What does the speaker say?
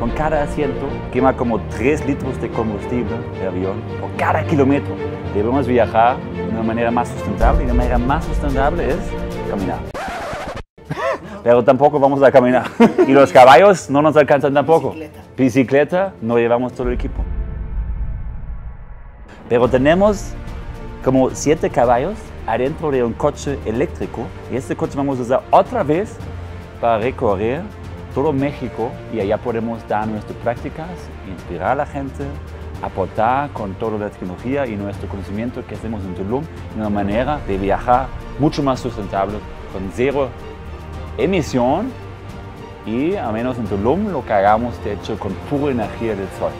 Con cada asiento quema como 3 litros de combustible de avión por cada kilómetro. Debemos viajar de una manera más sustentable y la manera más sustentable es caminar. Pero tampoco vamos a caminar. Y los caballos no nos alcanzan tampoco. Bicicleta. Bicicleta, no llevamos todo el equipo. Pero tenemos como 7 caballos adentro de un coche eléctrico y este coche vamos a usar otra vez para recorrer todo México y allá podemos dar nuestras prácticas, inspirar a la gente, aportar con toda la tecnología y nuestro conocimiento que hacemos en Tulum una manera de viajar mucho más sustentable, con cero emisión y al menos en Tulum lo que hagamos de hecho con pura energía del sol.